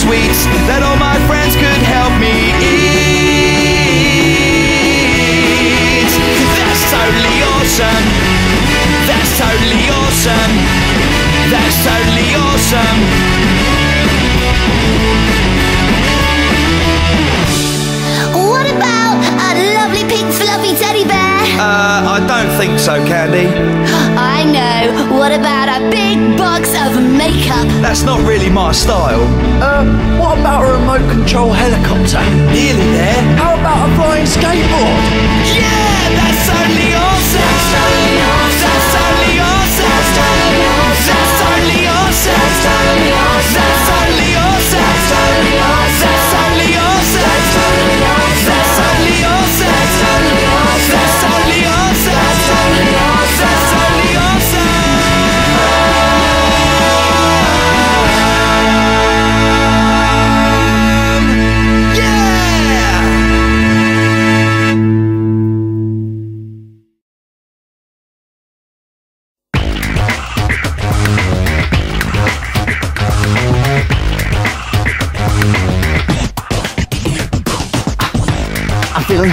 sweets that all my friends could help me eat. That's totally awesome. That's totally awesome. That's totally awesome. What about a lovely pink fluffy teddy bear? Uh, I don't think so, Candy. That's not really my style. Uh, what about a remote control helicopter? Nearly there. How about a flying skateboard?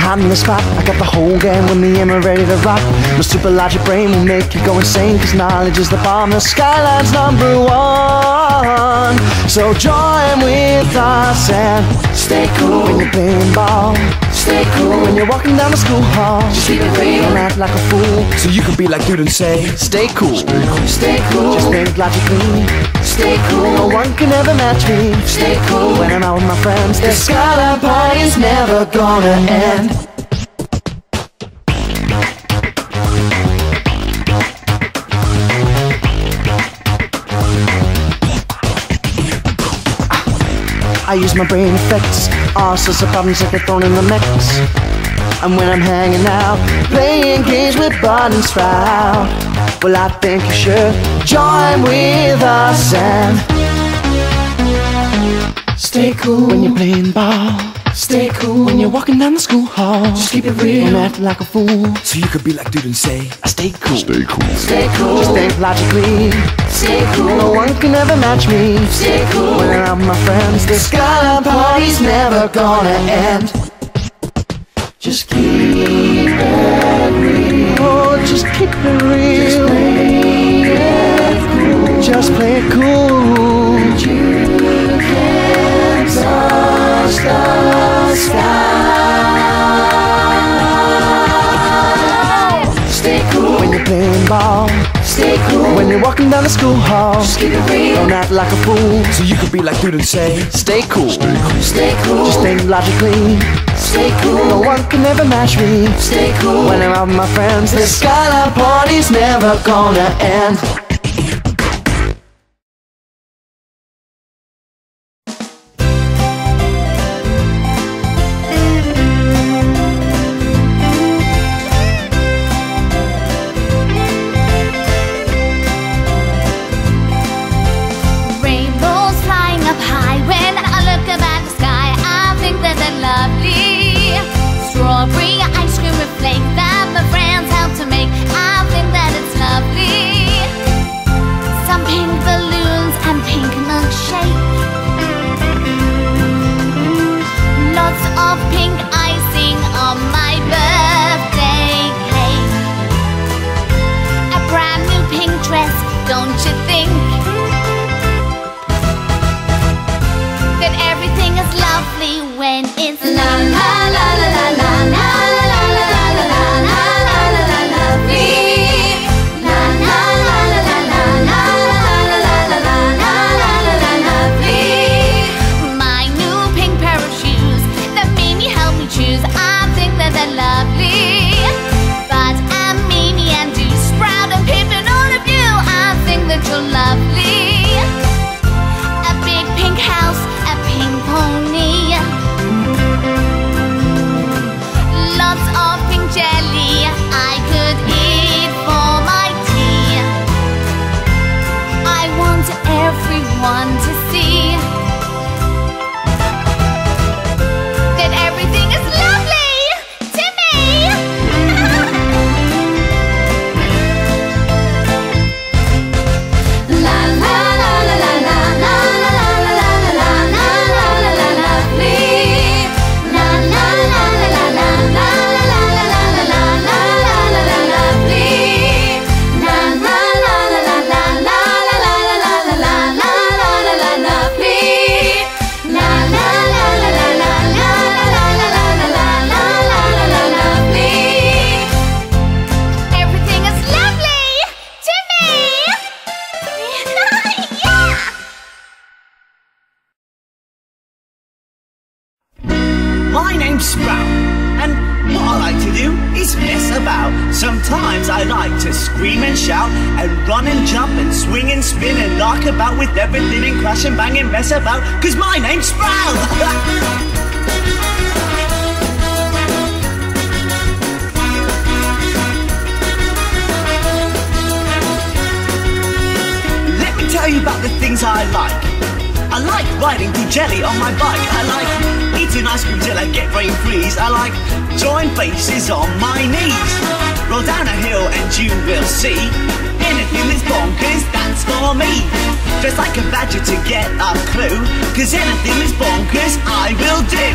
Hot in the spot. I got the whole gang with me and we're ready to rock. My super logic brain will make you go insane. Cause knowledge is the bomb. The skyline's number one. So join with us and stay cool when you're playing ball. Stay cool when you're walking down the school hall. Just keep it real. Don't act like a fool. So you can be like dude and say, stay cool. Stay cool. Just think logically. Stay cool. No one can ever match me. Stay cool. When I'm out with my friends, the skyline party's never gonna end. I use my brain effects. sorts of problems that get thrown in the mix. And when I'm hanging out, playing games with buttons and Sprout. Well, I think you should join with us and stay cool when you're playing ball. Stay cool When you're walking down the school hall. Just keep it real. Don't act like a fool. So you could be like dude and say, I stay cool. Stay cool. Stay cool Just think logically. Stay cool. No one can ever match me. Stay cool When I'm with my friends, this skyline party's never gonna end. Just keep it real. Oh, just keep it real. Just play it cool. Just play it cool. You can touch the sky. Stay cool When you're playing ball, Stay cool when you're walking down the school hall, Just keep it real don't act like a fool. So you could be like dude and say, Stay cool. Stay cool Stay cool. Just think logically. Stay cool. No one can ever match me. Stay cool When I'm out with my friends, this skyline party's never gonna end. Everyone to see everything, and crash and bang and mess about, cause my name's Sprout! Let me tell you about the things I like. I like riding through jelly on my bike. I like eating ice cream till I get brain freeze. I like drawing faces on my knees. Roll down a hill and you will see anything that's bonkers, that's for me. Dress like a badger to get a clue. Cause anything that's bonkers, I will do.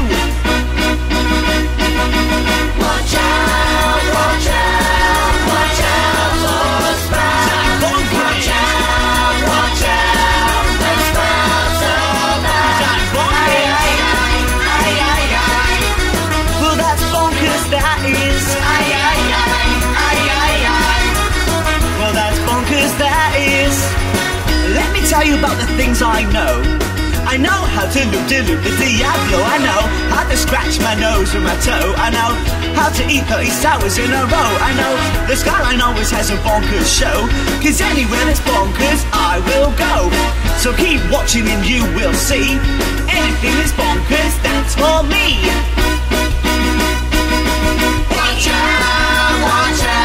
Watch out, watch out, tell you about the things I know. I know how to loop de loop the diabolo. I know how to scratch my nose with my toe. I know how to eat 30 sours in a row. I know the skyline always has a bonkers show. Cause anywhere that's bonkers, I will go. So keep watching and you will see. Anything that's bonkers, that's for me. Watch out, watch out,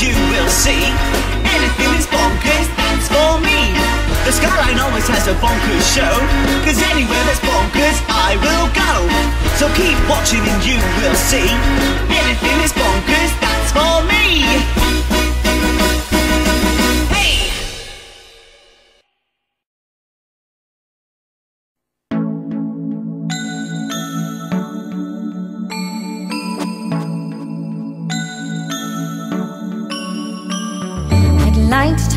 you will see anything is bonkers, that's for me. The skyline always has a bonkers show, cause anywhere that's bonkers, I will go. So keep watching and you will see anything is bonkers, that's for me.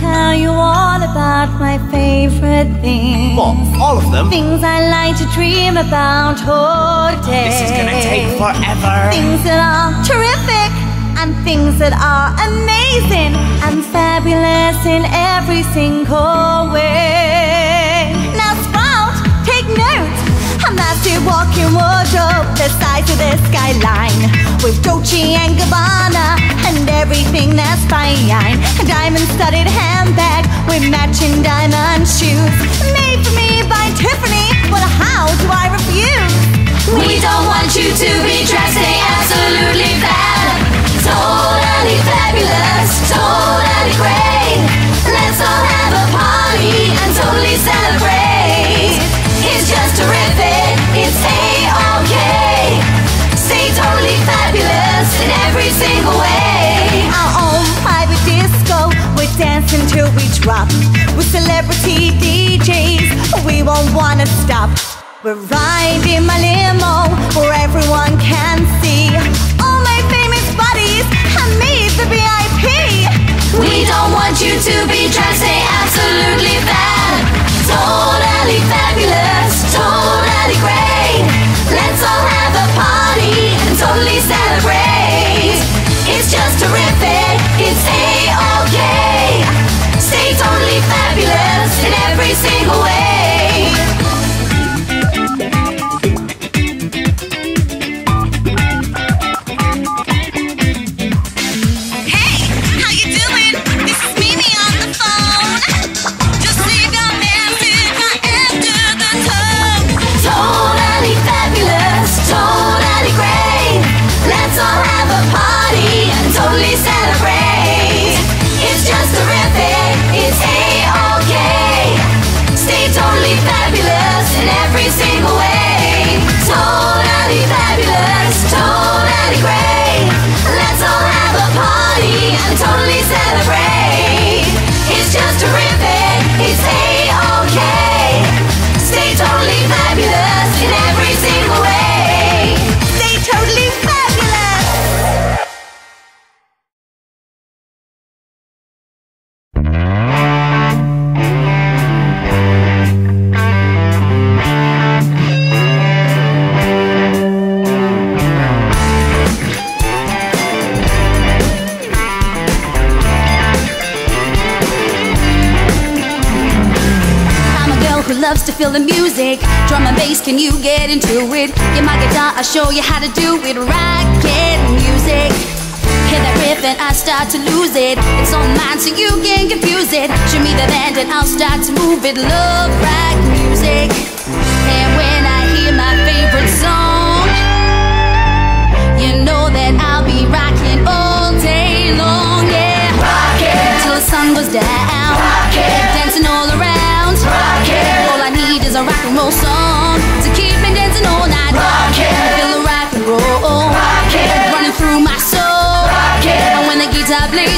Tell you all about my favorite things. What, all of them? Things I like to dream about all day. This is gonna take forever. Things that are terrific and things that are amazing and fabulous in every single way. Now, Sprout, take note. A massive walk-in wardrobe the size of the skyline fine. Diamond-studded handbag with matching diamond shoes made for me by Tiffany. But how do I refuse? We don't want you to be dressing absolutely fab. Totally fabulous, totally great. Let's all have a party and totally celebrate. It's just terrific, it's A-OK. Stay totally fabulous in every single way. Till we drop. With celebrity DJs, we won't wanna stop. We're riding my limo where everyone can see all my famous buddies and me, the VIP. We don't want you to be dressing absolutely every single way. It? Get my guitar, I'll show you how to do it. Rocket music. Hear that riff and I start to lose it. It's on mine, so you can confuse it. Show me the band and I'll start to move it. Love rock music. And when I hear my favorite song, you know that I'll be rocking all day long. Yeah, rock it till the sun goes down. Rock it, dancing all around. Rock it, all I need is a rock and roll song to keep me dancing all night.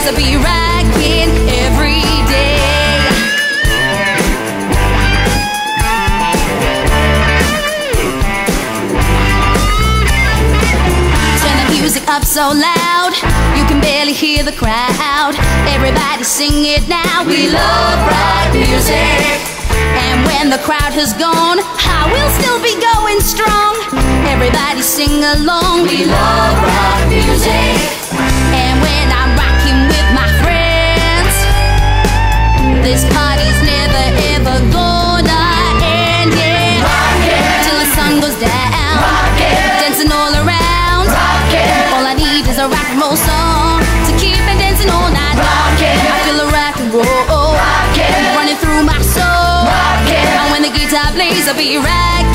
I'll be rocking every day. Turn the music up so loud you can barely hear the crowd. Everybody sing it now. We love rock music. And when the crowd has gone, I will still be going strong. Everybody sing along. We love rock music. And when I'm rocking with my friends, this plays, I'll be rocking